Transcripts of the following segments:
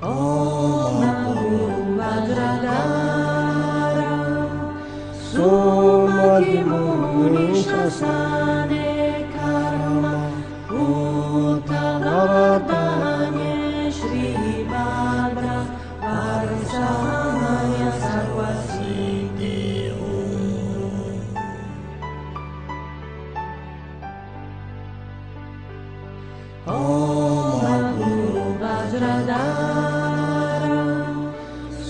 Om Agradara Somadi Muni Shasane Karma Uttavatane Shri Madra Arsanaya Sarvasiddhi Om. Om Aguru Vajradara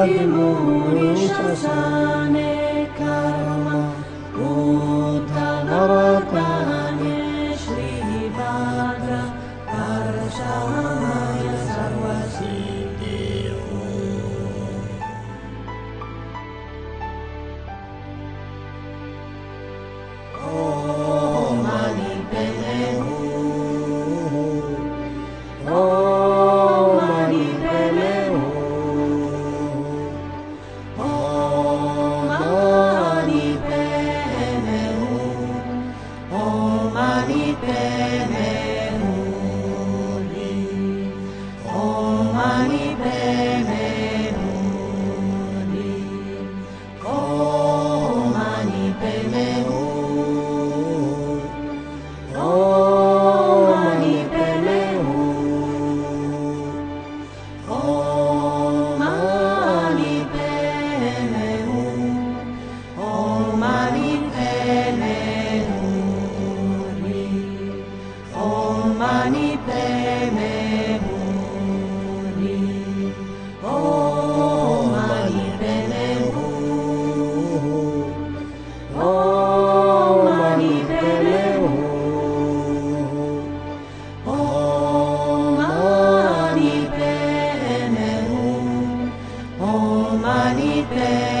아들모 모. Mani Padme